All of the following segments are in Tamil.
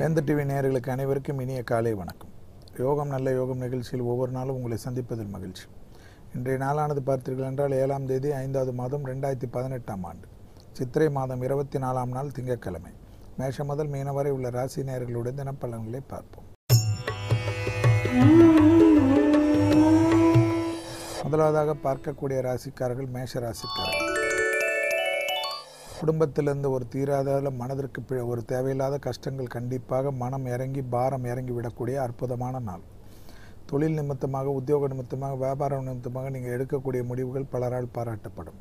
வேந்த டிவி நேயர்களுக்கு அனைவருக்கும் இனிய காலை வணக்கம். யோகம் நல்ல யோகம் நிகழ்ச்சியில் ஒவ்வொரு நாளும் உங்களை சந்திப்பதில் மகிழ்ச்சி. இன்றைய நாளானது பார்த்தீர்கள் என்றால் ஏழாம் தேதி ஐந்தாவது மாதம் ரெண்டாயிரத்தி பதினெட்டாம் ஆண்டு. சித்திரை மாதம் இருபத்தி நாலாம் நாள் திங்கட்கிழமை. மேஷம் முதல் மீன வரை உள்ள ராசி நேயர்களுடைய தினப்பலன்களை பார்ப்போம். முதலாவதாக பார்க்கக்கூடிய ராசிக்காரர்கள் மேஷ ராசிக்காரர்கள். குடும்பத்திலிருந்து ஒரு தீராத மனதிற்கு பி- ஒரு தேவையில்லாத கஷ்டங்கள் கண்டிப்பாக மனம் இறங்கி பாரம் இறங்கி விடக்கூடிய அற்புதமான நாள். தொழில் நிமித்தமாக உத்தியோக நிமித்தமாக வியாபாரம் நிமித்தமாக நீங்கள் எடுக்கக்கூடிய முடிவுகள் பலரால் பாராட்டப்படும்.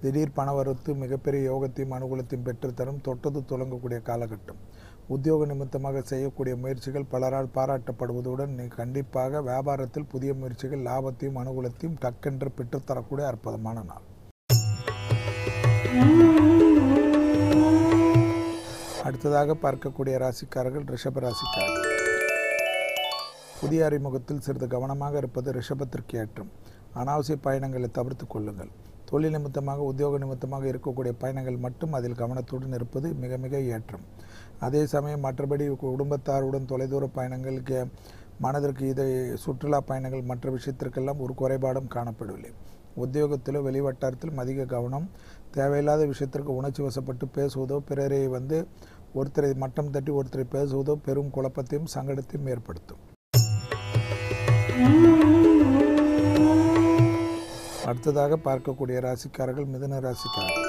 திடீர் பணவரத்து மிகப்பெரிய யோகத்தையும் அனுகூலத்தையும் பெற்றுத்தரும் தொட்டது தொடங்கக்கூடிய காலகட்டம். உத்தியோக நிமித்தமாக செய்யக்கூடிய முயற்சிகள் பலரால் பாராட்டப்படுவதுடன் நீ கண்டிப்பாக வியாபாரத்தில் புதிய முயற்சிகள் லாபத்தையும் அனுகூலத்தையும் டக்கென்று பெற்றுத்தரக்கூடிய அற்புதமான நாள். அடுத்ததாக பார்க்கக்கூடிய ராசிக்காரர்கள் ரிஷப ராசிக்காரர்கள். புதிய அறிமுகத்தில் சிறிது கவனமாக இருப்பது ரிஷபத்திற்கு ஏற்றம். அனாவசிய பயணங்களை தவிர்த்து கொள்ளுங்கள். தொழில் நிமித்தமாக உத்தியோக நிமித்தமாக இருக்கக்கூடிய பயணங்கள் மட்டும் அதில் கவனத்துடன் இருப்பது மிக மிக ஏற்றம். அதே சமயம் மற்றபடி குடும்பத்தாருடன் தொலைதூர பயணங்களுக்கு மனதிற்கு இதை சுற்றுலா பயணங்கள் மற்ற விஷயத்திற்கெல்லாம் ஒரு குறைபாடும் காணப்படவில்லை. உத்தியோகத்திலோ வெளிவட்டாரத்திலும் அதிக கவனம் தேவையில்லாத விஷயத்திற்கு உணர்ச்சி வசப்பட்டு பேசுவதோ பிறரை வந்து ஒருத்தரை மட்டம் தட்டி ஒருத்தரை பேசுவதோ பெரும் குழப்பத்தையும் சங்கடத்தையும் ஏற்படுத்தும். அடுத்ததாக பார்க்கக்கூடிய ராசிக்காரர்கள் மிதுன ராசிக்காரர்கள்.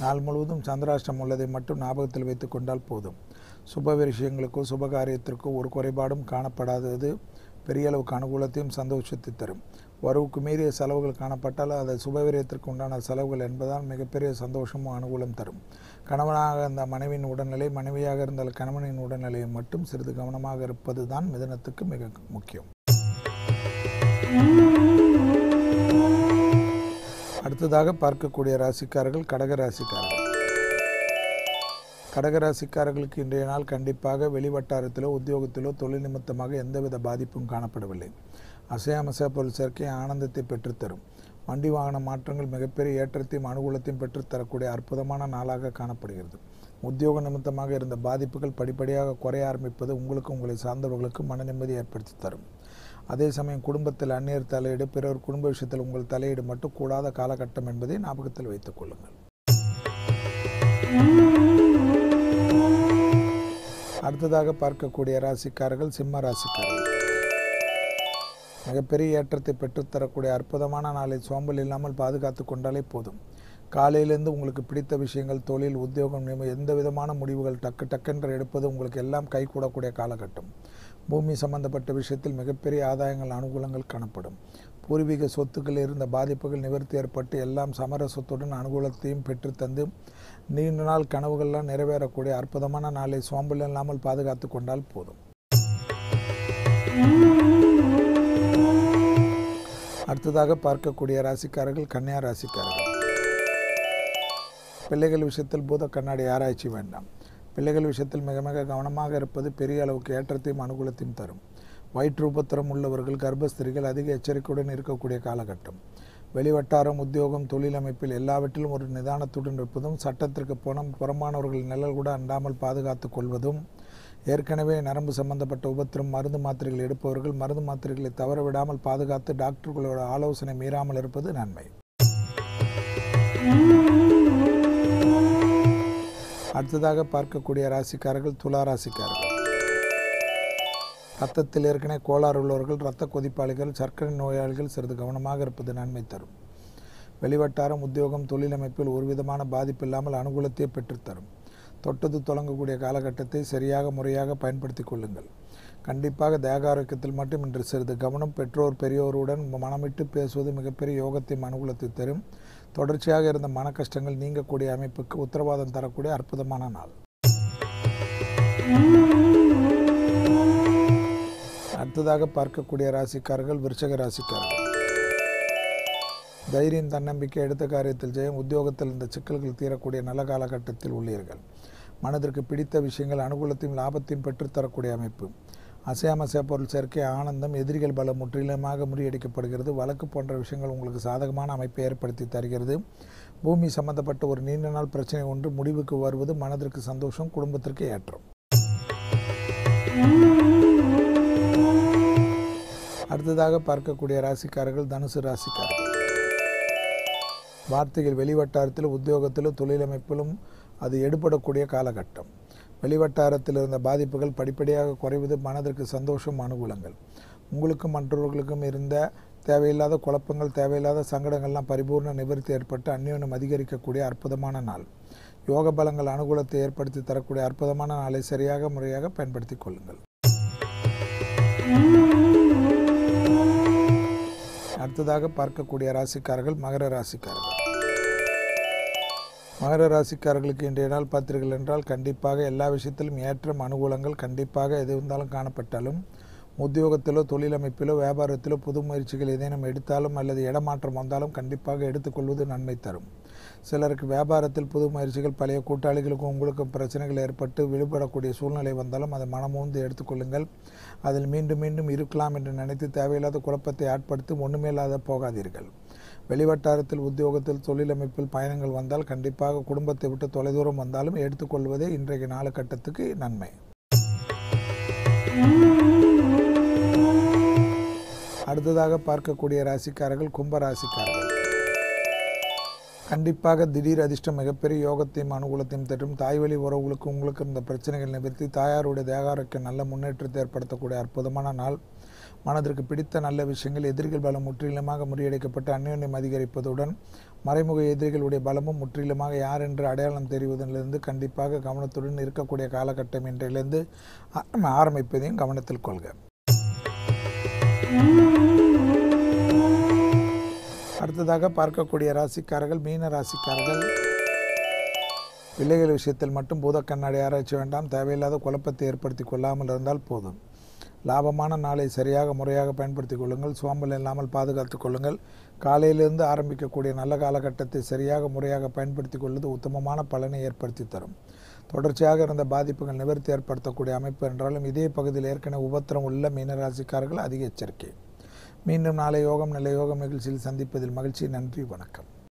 நாள் முழுவதும் சந்திராஷ்டம் உள்ளதை மட்டும் ஞாபகத்தில் வைத்துக் கொண்டால் போதும். சுப விஷயங்களுக்கோ சுப காரியத்திற்கோ ஒரு குறைபாடும் காணப்படாதது பெரிய அளவுக்கு அனுகூலத்தையும் சந்தோஷத்தை தரும். வரவுக்கு மீறிய செலவுகள் காணப்பட்டால் அது சுபவிரயத்திற்கு உண்டான செலவுகள் என்பதால் மிகப்பெரிய சந்தோஷமும் அனுகூலம் தரும். கணவனாக இருந்த மனைவியின் உடல்நிலை மனைவியாக இருந்தால் கணவனின் உடல்நிலையை மட்டும் சிறிது கவனமாக இருப்பது தான் மிதனத்துக்கு மிக முக்கியம். அடுத்ததாக பார்க்கக்கூடிய ராசிக்காரர்கள் கடக ராசிக்காரர்கள். கடக ராசிக்காரர்களுக்கு இன்றைய நாள் கண்டிப்பாக வெளிவட்டாரத்திலோ உத்தியோகத்திலோ தொழில் நிமித்தமாக எந்தவித பாதிப்பும் காணப்படவில்லை. அசையாமசா பொருள் சேர்க்கை ஆனந்தத்தை பெற்றுத்தரும். வண்டி வாகன மாற்றங்கள் மிகப்பெரிய ஏற்றத்தையும் அனுகூலத்தையும் பெற்றுத்தரக்கூடிய அற்புதமான நாளாக காணப்படுகிறது. உத்தியோக நிமித்தமாக இருந்த பாதிப்புகள் படிப்படியாக குறைய ஆரம்பிப்பது உங்களுக்கு உங்களை சார்ந்தவர்களுக்கு மன நிம்மதி ஏற்படுத்தி தரும். அதே சமயம் குடும்பத்தில் அந்நியர் தலையீடு பிறர் குடும்ப விஷயத்தில் உங்கள் தலையீடு மட்டும் கூடாத காலகட்டம் என்பதை ஞாபகத்தில் வைத்துக் கொள்ளுங்கள். அடுத்ததாக பார்க்கக்கூடிய ராசிக்காரர்கள் சிம்ம ராசிக்காரர்கள். மிகப்பெரிய ஏற்றத்தை பெற்றுத்தரக்கூடிய அற்புதமான நாளை சோம்பல் இல்லாமல் பாதுகாத்து கொண்டாலே போதும். காலையிலேருந்து உங்களுக்கு பிடித்த விஷயங்கள் தொழில் உத்தியோகம் எந்த விதமான முடிவுகள் டக்கு டக்கென்று எடுப்பது உங்களுக்கு எல்லாம் கைகூடக்கூடிய காலகட்டம். பூமி சம்பந்தப்பட்ட விஷயத்தில் மிகப்பெரிய ஆதாயங்கள் அனுகூலங்கள் காணப்படும். பூர்வீக சொத்துக்கள் இருந்த பாதிப்புகள் நிவர்த்தி ஏற்பட்டு எல்லாம் சமரசத்துடன் அனுகூலத்தையும் பெற்றுத்தந்து நீண்ட நாள் கனவுகள்லாம் நிறைவேறக்கூடிய அற்புதமான நாளை சோம்பல் இல்லாமல் பாதுகாத்து கொண்டால் போதும். அடுத்ததாக பார்க்கக்கூடிய ராசிக்காரர்கள் கன்னியா ராசிக்காரர்கள். பிள்ளைகள் விஷயத்தில் பூத கண்ணாடி ஆராய்ச்சி வேண்டாம். பிள்ளைகள் விஷயத்தில் மிக மிக கவனமாக இருப்பது பெரிய அளவுக்கு ஏற்றத்தையும் அனுகூலத்தையும் தரும். வயிற்றுப்பத்திரம் உள்ளவர்கள் கர்ப்பஸ்திரிகள் அதிக எச்சரிக்கையுடன் இருக்கக்கூடிய காலகட்டம். வெளிவட்டாரம் உத்தியோகம் தொழில் அமைப்பில் எல்லாவற்றிலும் ஒரு நிதானத்துடன் இருப்பதும் சட்டத்திற்கு போன புறமானவர்கள் நிழல் கூட அண்டாமல் பாதுகாத்துக் கொள்வதும் ஏற்கனவே நரம்பு சம்பந்தப்பட்ட உபத்திரம் மருந்து மாத்திரைகள் எடுப்பவர்கள் மருந்து மாத்திரைகளை தவற விடாமல் பாதுகாத்து டாக்டர்களோட ஆலோசனை மீறாமல் இருப்பது நன்மை. அடுத்ததாக பார்க்கக்கூடிய ராசிக்காரர்கள் துலா ராசிக்காரர்கள். ரத்தத்தில் ஏற்கனவே கோளாறு உள்ளவர்கள் இரத்த கொதிப்பாளிகள் சர்க்கரை நோயாளிகள் சிறிது கவனமாக இருப்பது நன்மை தரும். வெளிவட்டாரம் உத்தியோகம் தொழில் அமைப்பில் ஒரு விதமான பாதிப்பு இல்லாமல் அனுகூலத்தை பெற்றுத்தரும். தொட்டது தொடங்கக்கூடிய காலகட்டத்தை சரியாக முறையாக பயன்படுத்தி கொள்ளுங்கள். கண்டிப்பாக தேக ஆரோக்கியத்தில் மட்டும் இன்று சிறிது கவனம் பெற்றோர் பெரியோருடன் மனமிட்டு பேசுவது மிகப்பெரிய யோகத்தையும் அனுகூலத்தை தரும். தொடர்ச்சியாக இருந்த மன கஷ்டங்கள் நீங்கக்கூடிய அமைப்புக்கு உத்தரவாதம் தரக்கூடிய அற்புதமான நாள். அடுத்ததாக பார்க்கக்கூடிய ராசிக்காரர்கள் விருச்சக ராசிக்காரர்கள். தைரியம் தன்னம்பிக்கை எடுத்த காரியத்தில் ஜெயம் உத்தியோகத்தில் இந்த சிக்கல்கள் தீரக்கூடிய நல்ல காலகட்டத்தில் உள்ளீர்கள். மனதிற்கு பிடித்த விஷயங்கள் அனுகூலத்தையும் லாபத்தையும் பெற்றுத்தரக்கூடிய அமைப்பு. அசையாமசைய பொருள் சேர்க்கை ஆனந்தம் எதிரிகள் பலம் முற்றிலுமாக முறியடிக்கப்படுகிறது. வழக்கு போன்ற விஷயங்கள் உங்களுக்கு சாதகமான அமைப்பை ஏற்படுத்தி தருகிறது. பூமி சம்பந்தப்பட்ட ஒரு நீண்ட நாள் பிரச்சனை ஒன்று முடிவுக்கு வருவது மனதிற்கு சந்தோஷம் குடும்பத்திற்கு ஏற்றம். அடுத்ததாக பார்க்கக்கூடிய ராசிக்காரர்கள் தனுசு ராசிக்காரர்கள். வார்த்தைகள் வெளிவட்டாரத்தில் உத்தியோகத்திலும் தொழிலமைப்பிலும் அது எடுபடக்கூடிய காலகட்டம். வெளிவட்டாரத்தில் இருந்த பாதிப்புகள் படிப்படியாக குறைவது மனதிற்கு சந்தோஷம் அனுகூலங்கள். உங்களுக்கும் மற்றவர்களுக்கும் இருந்த தேவையில்லாத குழப்பங்கள் தேவையில்லாத சங்கடங்கள்லாம் பரிபூர்ண நிவர்த்தி ஏற்பட்டு அந்யோன்யம் அதிகரிக்கக்கூடிய அற்புதமான நாள். யோக பலங்கள் அனுகூலத்தை ஏற்படுத்தி தரக்கூடிய அற்புதமான நாளை சரியாக முறையாக பயன்படுத்திக் கொள்ளுங்கள். அடுத்ததாக பார்க்கக்கூடிய ராசிக்காரர்கள் மகர ராசிக்காரர்கள். மகர ராசிக்காரர்களுக்கு இன்றைய நாள் பார்த்தீர்கள் என்றால் கண்டிப்பாக எல்லா விஷயத்திலும் ஏற்றம் அனுகூலங்கள் கண்டிப்பாக எது இருந்தாலும் காணப்பட்டாலும் உத்தியோகத்திலோ தொழிலமைப்பிலோ வியாபாரத்திலோ புது முயற்சிகள் ஏதேனும் எடுத்தாலும் அல்லது இடமாற்றம் வந்தாலும் கண்டிப்பாக எடுத்துக்கொள்வது நன்மை தரும். சிலருக்கு வியாபாரத்தில் புது முயற்சிகள் பழைய கூட்டாளிகளுக்கும் உங்களுக்கும் பிரச்சனைகள் ஏற்பட்டு விடுபடக்கூடிய சூழ்நிலை வந்தாலும் அதை மனமூந்து எடுத்துக்கொள்ளுங்கள். அதில் மீண்டும் மீண்டும் இருக்கலாம் என்று நினைத்து தேவையில்லாத குழப்பத்தை ஆட்படுத்தி ஒன்றுமேலாத போகாதீர்கள். வெளிவட்டாரத்தில் உத்தியோகத்தில் தொழிலமைப்பில் பயணங்கள் வந்தால் கண்டிப்பாக குடும்பத்தை விட்டு தொலைதூரம் வந்தாலும் எடுத்துக்கொள்வதே இன்றைய நாளுக்கட்டத்துக்கு நன்மை. அடுத்ததாக பார்க்கக்கூடிய ராசிக்காரர்கள் கும்ப ராசிக்காரர்கள் கண்டிப்பாக திடீர் அதிர்ஷ்டம் மிகப்பெரிய யோகத்தையும் அனுகூலத்தையும் தரும். தாய்வழி உறவுகளுக்கு உங்களுக்கு இருந்த பிரச்சனைகள் நிவர்த்தி. தாயாருடைய தேகாருக்கு நல்ல முன்னேற்றத்தை ஏற்படுத்தக்கூடிய அற்புதமான நாள். மனதிற்கு பிடித்த நல்ல விஷயங்கள் எதிரிகள் பலம் முற்றிலுமாக முறியடிக்கப்பட்டு அந்யோன்யம் அதிகரிப்பதுடன் மறைமுக எதிரிகளுடைய பலமும் முற்றிலுமாக யார் என்று அடையாளம் தெரிவதிலிருந்து கண்டிப்பாக கவனத்துடன் இருக்கக்கூடிய காலகட்டம் இன்றையிலிருந்து ஆரம்பிப்பதையும் கவனத்தில் கொள்க. அடுத்ததாக பார்க்கக்கூடிய ராசிக்காரர்கள் மீன ராசிக்காரர்கள். பிள்ளைகள் விஷயத்தில் மட்டும் பூத கண்ணாடி ஆராய்ச்சி வேண்டாம். தேவையில்லாத குழப்பத்தை ஏற்படுத்தி கொள்ளாமல் இருந்தால் போதும். லாபமான நாளை சரியாக முறையாக பயன்படுத்திக் கொள்ளுங்கள். சோம்பல் இல்லாமல் பாதுகாத்துக் கொள்ளுங்கள். காலையிலிருந்து ஆரம்பிக்கக்கூடிய நல்ல காலகட்டத்தை சரியாக முறையாக பயன்படுத்திக் கொள்வது உத்தமமான பலனை ஏற்படுத்தி தரும். தொடர்ச்சியாக இருந்த பாதிப்புகள் நிவர்த்தி ஏற்படுத்தக்கூடிய அமைப்பு என்றாலும் இதே பகுதியில் ஏற்கனவே உபத்திரம் உள்ள மீனராசிக்காரர்கள் அதிக எச்சரிக்கை. மீண்டும் நாளை யோகம் நல்ல யோகம் நிகழ்ச்சியில் சந்திப்பதில் மகிழ்ச்சி. நன்றி வணக்கம்.